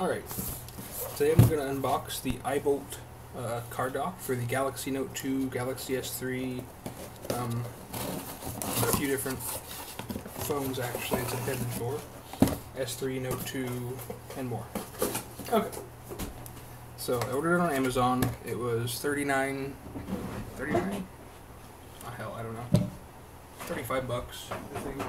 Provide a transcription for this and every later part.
Alright, today I'm going to unbox the iBolt uh, car dock for the Galaxy Note 2, Galaxy S3, um, a few different phones actually it's intended for. S3, Note 2, and more. Okay. So I ordered it on Amazon. It was 39 39 Oh hell, I don't know. 35 bucks, I think.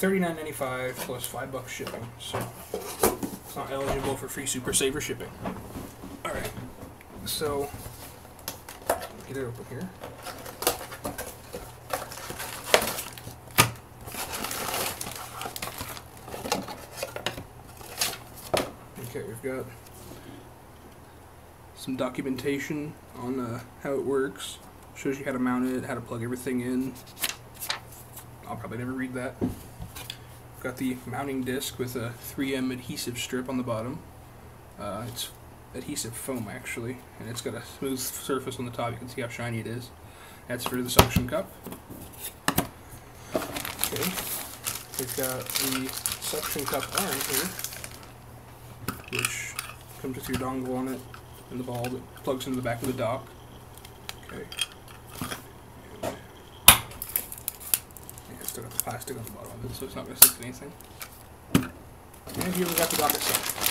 $39.95 plus 5 bucks shipping, so it's not eligible for free Super Saver shipping. Alright, so get it open here. Okay, we've got some documentation on uh, how it works. Shows you how to mount it, how to plug everything in. I'll probably never read that. Got the mounting disc with a 3M adhesive strip on the bottom. Uh, it's adhesive foam actually, and it's got a smooth surface on the top. You can see how shiny it is. That's for the suction cup. Okay, we've got the suction cup arm here, which comes with your dongle on it and the ball that plugs into the back of the dock. Okay. Got the plastic on the bottom of it, so it's not going to stick to anything. And here we got the dock itself.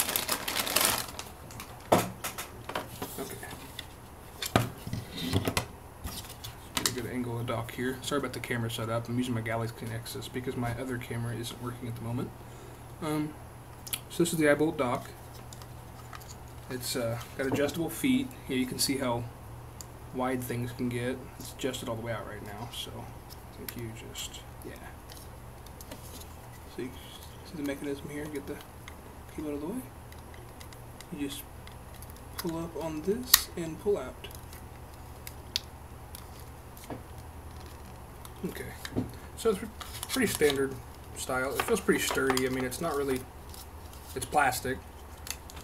Okay. A good angle of dock here. Sorry about the camera setup. I'm using my Galaxy Nexus because my other camera isn't working at the moment. Um, so this is the iBolt dock. It's uh, got adjustable feet. Here you can see how wide things can get. It's adjusted all the way out right now, so I think you just, yeah. So you see the mechanism here, get the cable out of the way. You just pull up on this and pull out. Okay, so it's pretty standard style. It feels pretty sturdy. I mean, it's not really, it's plastic,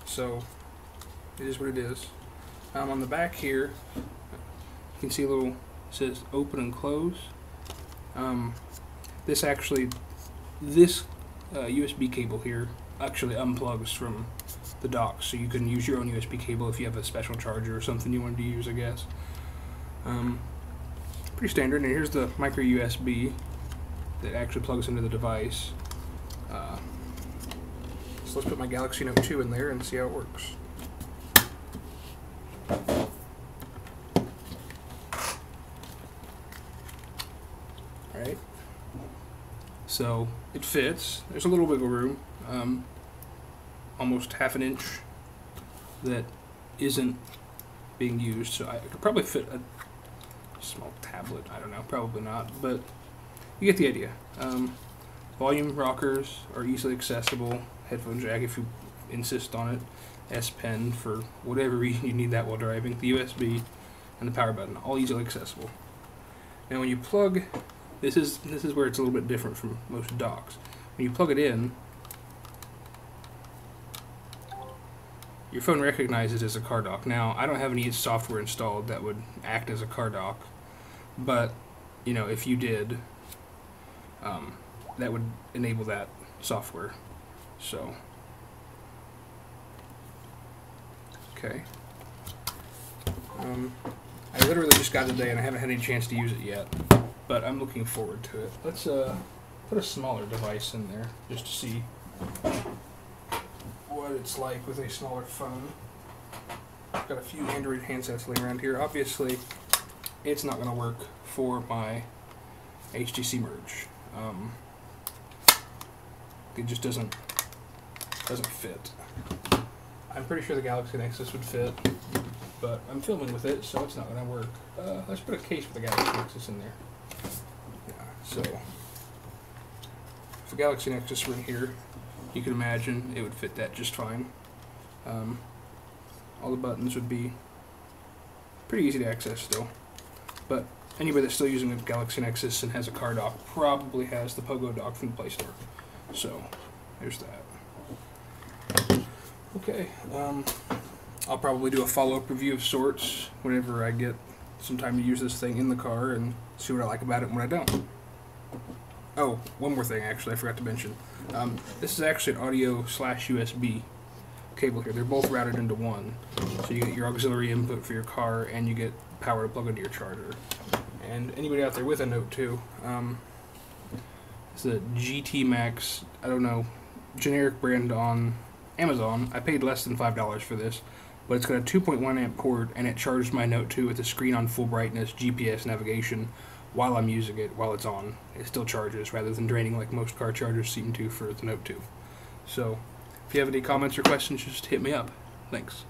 so it is what it is. Um, on the back here, you can see a little it says open and close. Um, this actually, this uh, USB cable here actually unplugs from the dock, so you can use your own USB cable if you have a special charger or something you wanted to use, I guess. Um, pretty standard. And here's the micro USB that actually plugs into the device. Uh, so let's put my Galaxy Note 2 in there and see how it works. Alright. So it fits. There's a little wiggle room. Um, almost half an inch that isn't being used. So I could probably fit a small tablet. I don't know. Probably not. But you get the idea. Um, volume rockers are easily accessible. Headphone jack if you insist on it. S Pen for whatever reason you need that while driving. The USB and the power button, all easily accessible. Now when you plug, this is this is where it's a little bit different from most docks. When you plug it in, your phone recognizes it as a car dock. Now I don't have any software installed that would act as a car dock, but you know if you did, um, that would enable that software. So Okay. Um, I literally just got it today and I haven't had any chance to use it yet, but I'm looking forward to it. Let's uh, put a smaller device in there just to see what it's like with a smaller phone. I've got a few Android handsets laying around here. Obviously, it's not going to work for my HTC Merge. Um, it just doesn't doesn't fit. I'm pretty sure the Galaxy Nexus would fit, but I'm filming with it, so it's not going to work. Uh, let's put a case for the Galaxy Nexus in there. So if the Galaxy Nexus were in here, you can imagine it would fit that just fine. Um, all the buttons would be pretty easy to access still, but anybody that's still using a Galaxy Nexus and has a car dock probably has the Pogo dock from the Play Store. So there's that. Okay, um, I'll probably do a follow-up review of sorts whenever I get some time to use this thing in the car and see what I like about it and what I don't. Oh, one more thing actually, I forgot to mention. Um, this is actually an audio slash USB cable here. They're both routed into one, so you get your auxiliary input for your car, and you get power to plug into your charger. And anybody out there with a Note 2, um, it's a GT Max. I don't know, generic brand on Amazon. I paid less than five dollars for this, but it's got a 2.1 amp cord, and it charges my Note 2 with a screen on full brightness, GPS navigation while I'm using it, while it's on. It still charges rather than draining like most car chargers seem to for the Note 2. So, if you have any comments or questions, just hit me up. Thanks.